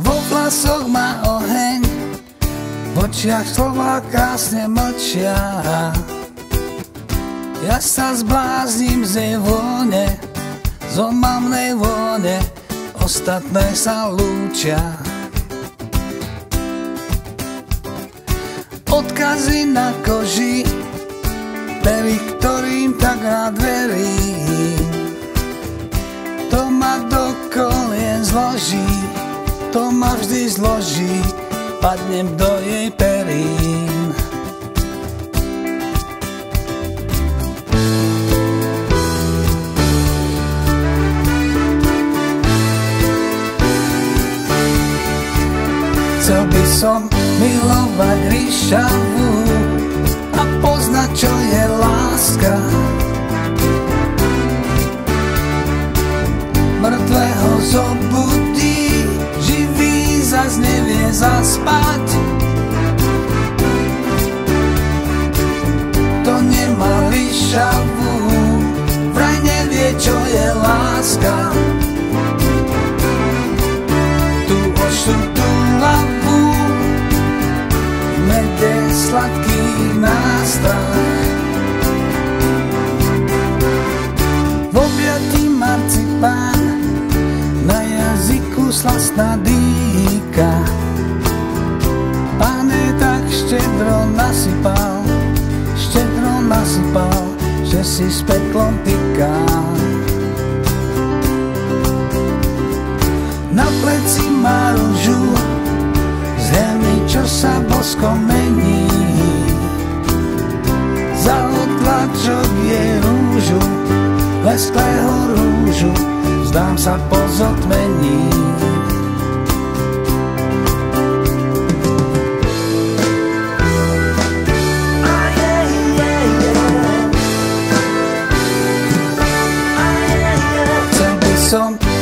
Vo vlasoch má oheň, v očiach slova krásne mlčia. Ja sa zblázním z jej vône, z omamnej vône, ostatné sa lúčia. Odkazy na koži, pery, ktorým tak rád verím. To ma do kolien zloží, to ma vždy zloží, padnem do jej perín. Chcel by som milovať ríšavu a poznať, čo je láska. Zaspať. To nemá ríšavu, vraj nevie, čo je láska. Tu ošutú hlavu, mede sladkých. V marcipán, na jazyku slastná dýka. Štedro nasypal, štedro nasypal, že si s peklom tykal. Na pleci má rúžu, z hemy, čo sa boskom mení. Za otlačok je rúžu, lesklého rúžu, vzdám sa po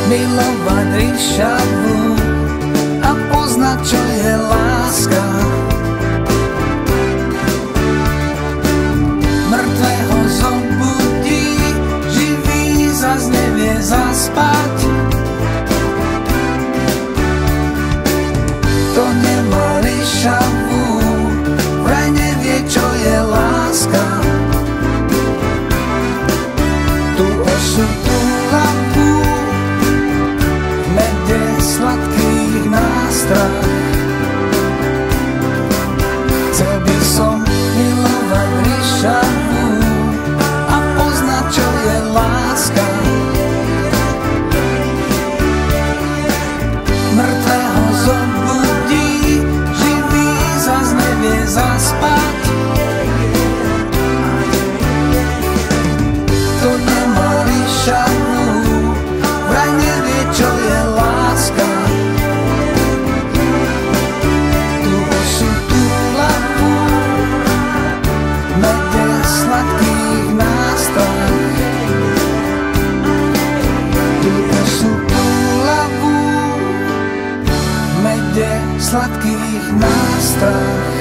milovať ríšavu a poznať, čo je láska. Mŕtvého zobudí, živý zas nevie zaspať. To nemá ríšavu, vraj nevie, čo je láska. Tu ošutú mede sladkých nástrah.